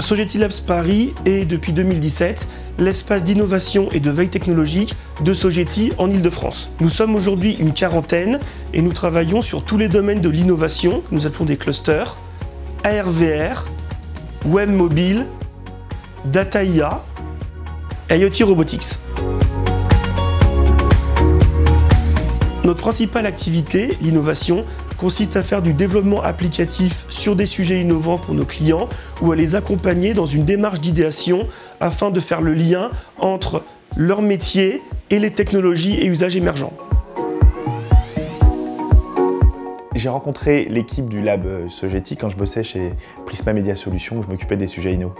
Sogeti Labs Paris est depuis 2017 l'espace d'innovation et de veille technologique de Sogeti en Ile-de-France. Nous sommes aujourd'hui une quarantaine et nous travaillons sur tous les domaines de l'innovation que nous appelons des clusters, ARVR, web mobile, data IA, IoT robotics. Notre principale activité, l'innovation, consiste à faire du développement applicatif sur des sujets innovants pour nos clients ou à les accompagner dans une démarche d'idéation afin de faire le lien entre leur métier et les technologies et usages émergents. J'ai rencontré l'équipe du lab euh, Sogeti quand je bossais chez Prisma Media Solutions où je m'occupais des sujets inno.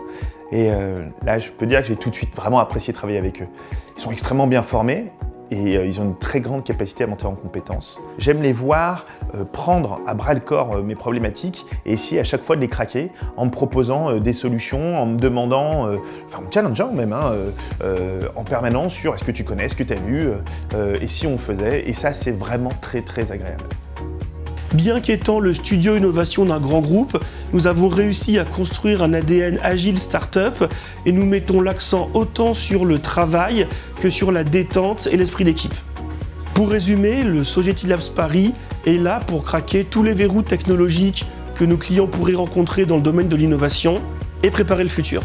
Et euh, là, je peux dire que j'ai tout de suite vraiment apprécié travailler avec eux. Ils sont extrêmement bien formés, et euh, ils ont une très grande capacité à monter en compétences. J'aime les voir euh, prendre à bras le corps euh, mes problématiques et essayer à chaque fois de les craquer en me proposant des solutions, en me demandant, enfin me challengeant même hein, en permanence sur est-ce que tu connais, est-ce que tu as vu, et si on faisait. Et ça, c'est vraiment très très agréable. Bien qu'étant le studio innovation d'un grand groupe, nous avons réussi à construire un ADN agile startup et nous mettons l'accent autant sur le travail que sur la détente et l'esprit d'équipe. Pour résumer, le Sogeti Labs Paris est là pour craquer tous les verrous technologiques que nos clients pourraient rencontrer dans le domaine de l'innovation et préparer le futur.